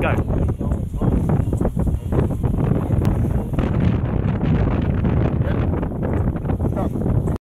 Go.